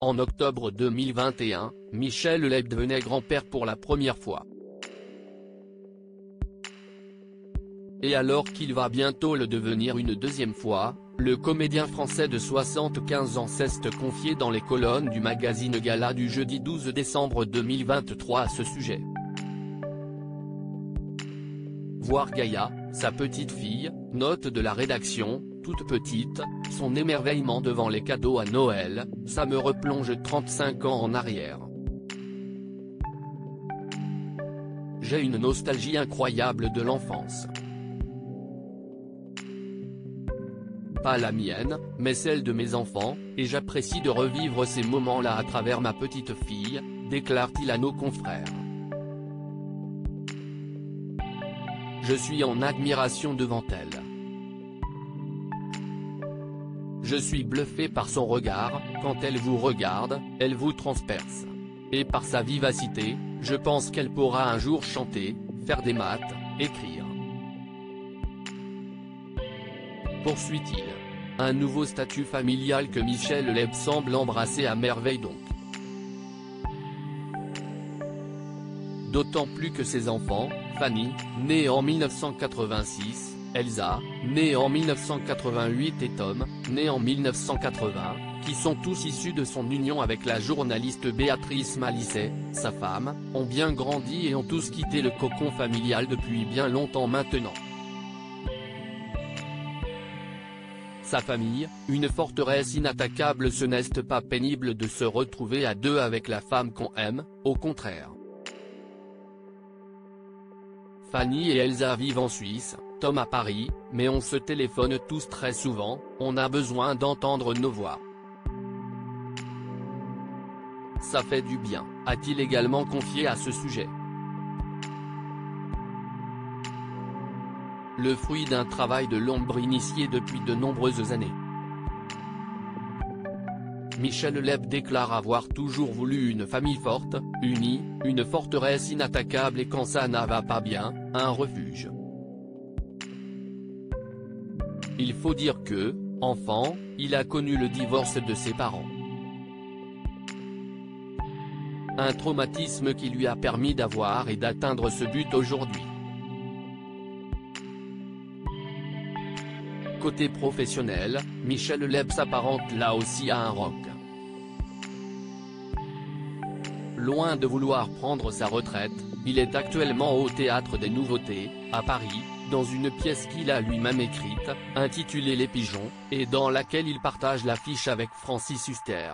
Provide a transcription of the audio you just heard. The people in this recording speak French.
En octobre 2021, Michel Leb devenait grand-père pour la première fois. Et alors qu'il va bientôt le devenir une deuxième fois, le comédien français de 75 ans s'est confié dans les colonnes du magazine Gala du jeudi 12 décembre 2023 à ce sujet. Voir Gaïa, sa petite fille, note de la rédaction, toute petite, son émerveillement devant les cadeaux à Noël, ça me replonge 35 ans en arrière. J'ai une nostalgie incroyable de l'enfance. Pas la mienne, mais celle de mes enfants, et j'apprécie de revivre ces moments-là à travers ma petite fille, déclare-t-il à nos confrères. Je suis en admiration devant elle. Je suis bluffé par son regard, quand elle vous regarde, elle vous transperce. Et par sa vivacité, je pense qu'elle pourra un jour chanter, faire des maths, écrire. Poursuit-il. Un nouveau statut familial que Michel Leb semble embrasser à merveille donc. D'autant plus que ses enfants, Fanny, née en 1986, Elsa, née en 1988 et Tom, né en 1980, qui sont tous issus de son union avec la journaliste Béatrice Malicet, sa femme, ont bien grandi et ont tous quitté le cocon familial depuis bien longtemps maintenant. Sa famille, une forteresse inattaquable ce n'est pas pénible de se retrouver à deux avec la femme qu'on aime, au contraire. Fanny et Elsa vivent en Suisse, Tom à Paris, mais on se téléphone tous très souvent, on a besoin d'entendre nos voix. Ça fait du bien, a-t-il également confié à ce sujet? Le fruit d'un travail de l'ombre initié depuis de nombreuses années. Michel Leb déclare avoir toujours voulu une famille forte, unie, une forteresse inattaquable et quand ça n'a va pas bien, un refuge. Il faut dire que, enfant, il a connu le divorce de ses parents. Un traumatisme qui lui a permis d'avoir et d'atteindre ce but aujourd'hui. Côté professionnel, Michel Leb s'apparente là aussi à un rock. Loin de vouloir prendre sa retraite, il est actuellement au Théâtre des Nouveautés, à Paris, dans une pièce qu'il a lui-même écrite, intitulée Les Pigeons, et dans laquelle il partage l'affiche avec Francis Huster.